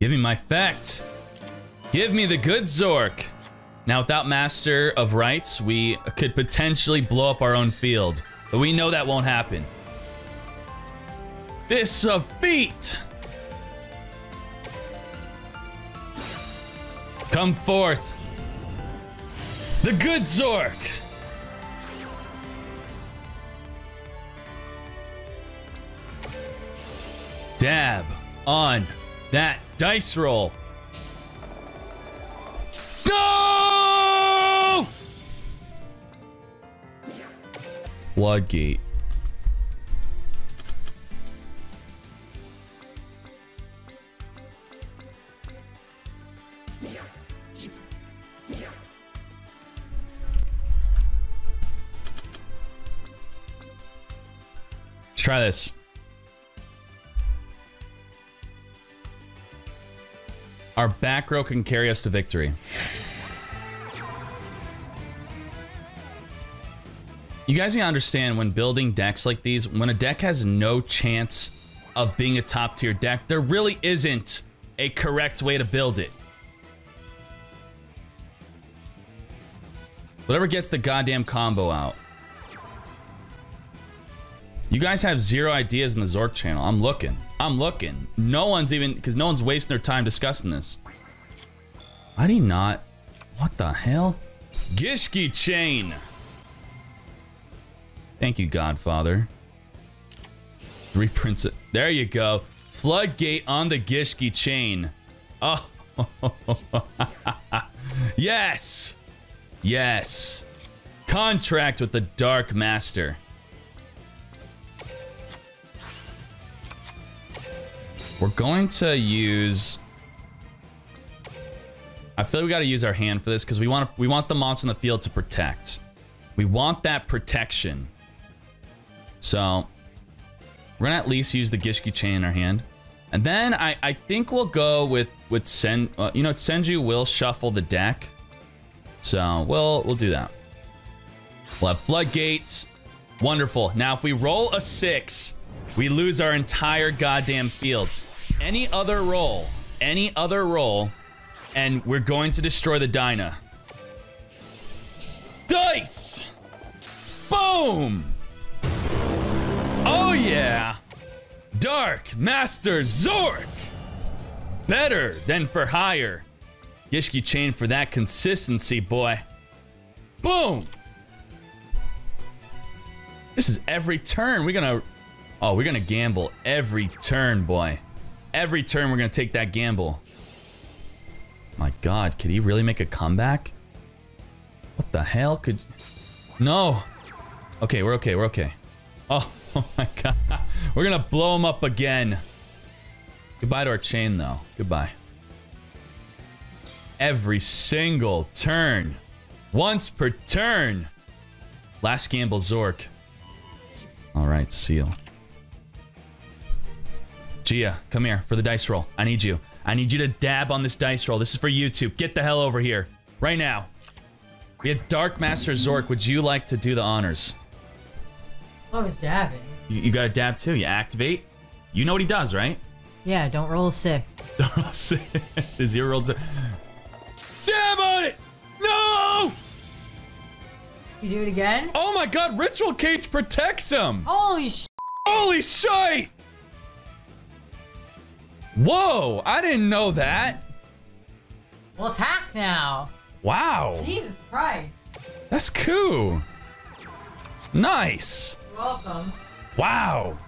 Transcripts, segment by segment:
Give me my fact. Give me the good Zorc. Now, without Master of Rights, we could potentially blow up our own field. But we know that won't happen. This a feat! Come forth. The good Zorc! Dab on that dice roll. No! Floodgate. Let's try this. Our back row can carry us to victory. You guys need to understand when building decks like these, when a deck has no chance of being a top tier deck, there really isn't a correct way to build it. Whatever gets the goddamn combo out. You guys have zero ideas in the Zorc channel. I'm looking. I'm looking. No one's even, because no one's wasting their time discussing this. I did not. What the hell? Gishki chain. Thank you, Godfather. Reprints it. There you go. Floodgate on the Gishki chain. Oh. yes. Yes. Contract with the Dark Master. We're going to use. I feel like we got to use our hand for this because we want we want the monster in the field to protect. We want that protection. So we're gonna at least use the Gishki chain in our hand, and then I I think we'll go with with Sen. Uh, you know, Senju will shuffle the deck, so we'll we'll do that. We'll have floodgates. Wonderful. Now if we roll a six, we lose our entire goddamn field any other roll, any other roll, and we're going to destroy the Dyna. Dice! Boom! Oh yeah! Dark Master Zorc! Better than Fur Hire. Gishki chain for that consistency, boy. Boom! This is every turn. We're gonna... Oh, we're gonna gamble every turn, boy. Every turn, we're going to take that gamble. My god, could he really make a comeback? What the hell? Could... No. Okay, we're okay, we're okay. Oh, oh my god. We're going to blow him up again. Goodbye to our chain, though. Goodbye. Every single turn. Once per turn. Last gamble, Zorc. Alright, seal. Gia, come here for the dice roll. I need you. I need you to dab on this dice roll. This is for YouTube. Get the hell over here. Right now. We have Dark Master Zorc. Would you like to do the honors? I was dabbing. You, you gotta dab too. You activate. You know what he does, right? Yeah, don't roll sick. Don't roll sick. Zero rolled sick. Dab on it! No! You do it again? Oh my god, Ritual Cage protects him! Holy sh! Holy shite! Whoa, I didn't know that. Well, attack now. Wow. Jesus Christ. That's cool. Nice. You're welcome. Wow.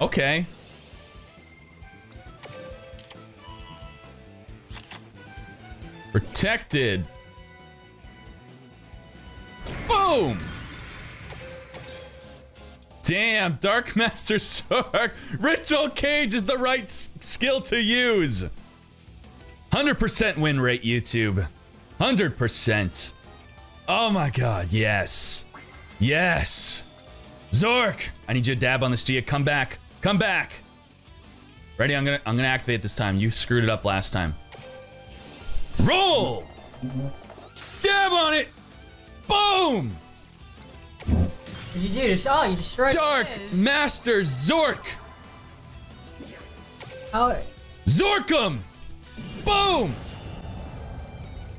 Okay. Protected. Boom. Damn, Dark Master Sword. Ritual Cage is the right skill to use. 100% win rate, YouTube. 100%. Oh my god, yes. Yes. Zorc, I need you to dab on this, Gia. Come back. Come back. Ready? I'm gonna I'm gonna activate this time. You screwed it up last time. Roll! Dab on it! Boom! Did you do? Oh, you destroyed Dark his. Master Zorc! Oh, Zorkum! Boom!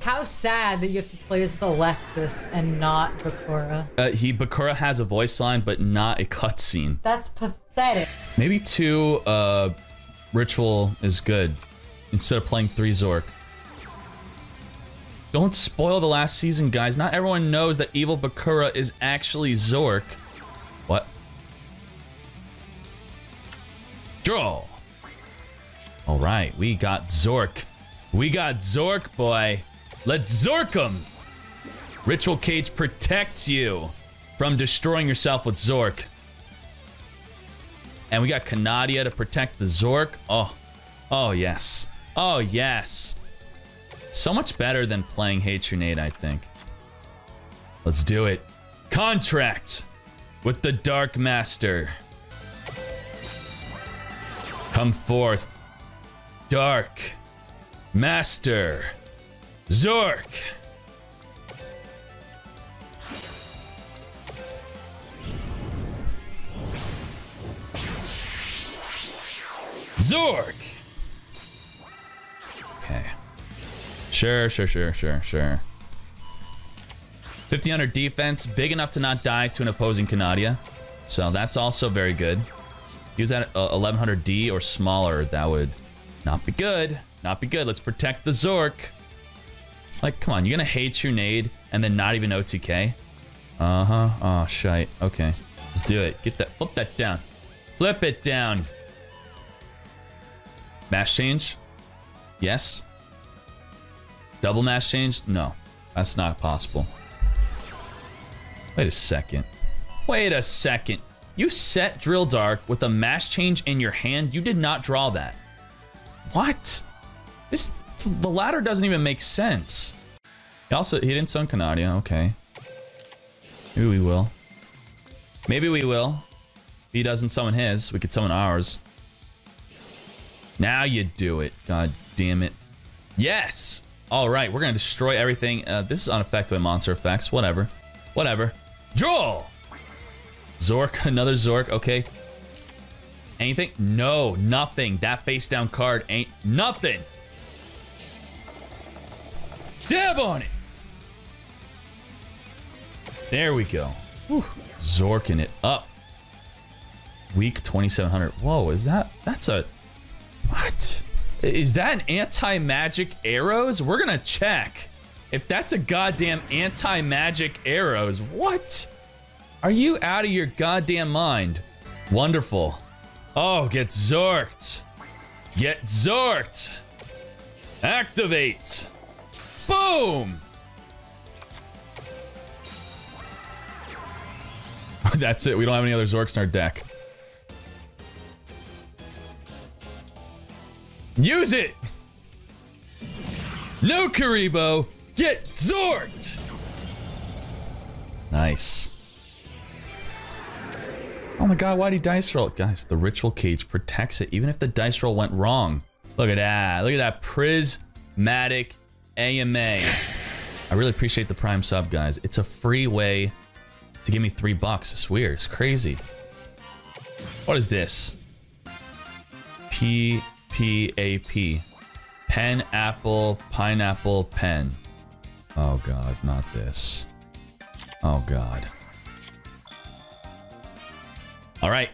How sad that you have to play this with Alexis and not Bakura. Uh, he Bakura has a voice line, but not a cutscene. That's pathetic. Maybe two uh, ritual is good instead of playing three Zorc. Don't spoil the last season, guys. Not everyone knows that evil Bakura is actually Zorc. What? Draw. All right, we got Zorc. We got Zorc, boy. Let's Zorc him. Ritual Cage protects you from destroying yourself with Zorc. And we got Canadia to protect the Zorc. Oh, oh yes. Oh yes. So much better than playing Hate Grenade, I think. Let's do it. Contract with the Dark Master. Come forth, Dark Master Zorc. Zorc. Okay. Sure, sure, sure, sure, sure. 1500 defense, big enough to not die to an opposing Canadia. So that's also very good. Use that uh, 1100 D or smaller, that would not be good. Not be good. Let's protect the Zorc. Like, come on, you're gonna hate your nade and then not even OTK? Uh-huh. Oh, shite. Okay. Let's do it. Get that. Flip that down. Flip it down. Mass change? Yes. Double mass change? No. That's not possible. Wait a second. Wait a second. You set Drill Dark with a mass change in your hand? You did not draw that. What? This the ladder doesn't even make sense. He also he didn't summon Canadia, okay. Maybe we will. Maybe we will. If he doesn't summon his, we could summon ours. Now you do it. God damn it. Yes! Alright, we're gonna destroy everything. Uh, this is unaffected by monster effects. Whatever. Whatever. Draw! Zorc, another Zorc, okay. Anything? No, nothing. That face down card ain't nothing. Dab on it. There we go. Whew. Zorking it up. Week 2700. Whoa, is that? That's a. What? Is that an anti magic arrows? We're gonna check. If that's a goddamn anti magic arrows, what? Are you out of your goddamn mind? Wonderful. Oh, get zorked. Get zorked. Activate. Boom! That's it. We don't have any other Zorcs in our deck. Use it! No Kuriboh! Get Zorked! Nice. Oh my god, why'd he dice roll? Guys, the ritual cage protects it even if the dice roll went wrong. Look at that. Look at that prismatic AMA. I really appreciate the Prime sub, guys. It's a free way to give me three bucks. It's weird. It's crazy. What is this? P P A P. Pen, apple, pineapple, pen. Oh god, not this. Oh god. All right,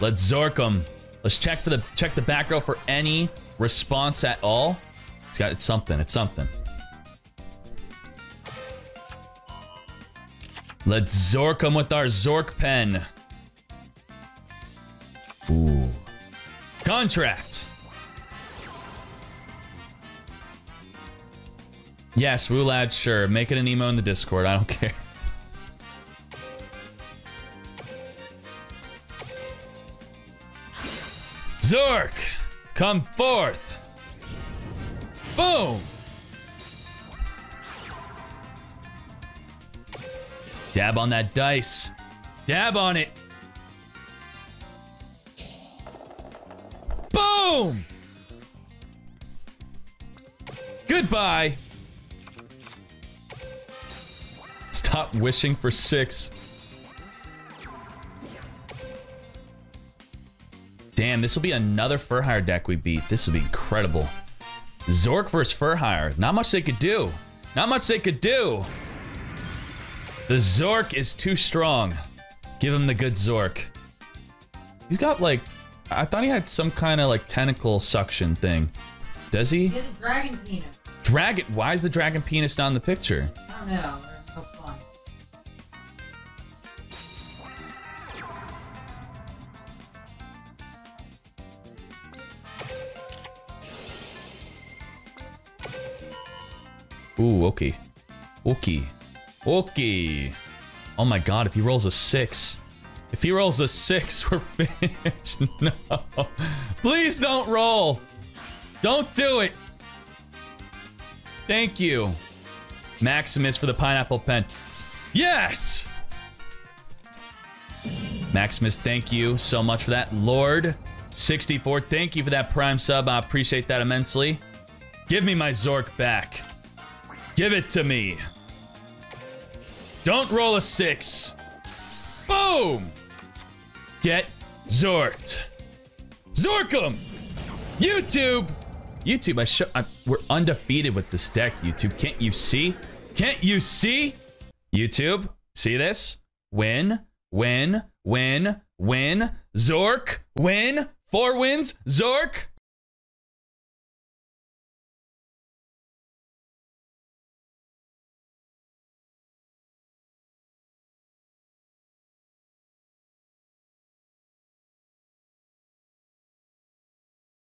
let's zork them. Let's check for the check the back row for any response at all. It's got it's something. It's something. Let's Zorc him with our Zorc pen. Ooh. Contract. Yes, Woolad, sure. Make it an emo in the Discord. I don't care. Zorc, come forth. Boom. Dab on that dice. Dab on it. Boom! Goodbye. Stop wishing for six. Damn, this will be another Fur Hire deck we beat. This will be incredible. Zorc versus Furhire. Not much they could do. Not much they could do. The Zorc is too strong. Give him the good Zorc. He's got like, I thought he had some kind of like tentacle suction thing. Does he? He has a dragon penis. Dragon. Why is the dragon penis not in the picture? I don't know. Ooh, okay. Okay. Okay. Oh my god, if he rolls a six. If he rolls a six, we're finished. No. Please don't roll. Don't do it. Thank you. Maximus for the pineapple pen. Yes! Maximus, thank you so much for that. Lord, 64, thank you for that prime sub. I appreciate that immensely. Give me my Zorc back. Give it to me. Don't roll a six. Boom! Get Zorked. Zorkum! YouTube! YouTube, I show, we're undefeated with this deck, YouTube. Can't you see? Can't you see? YouTube, see this? Win, win, win, win. Zorc, win. Four wins. Zorc,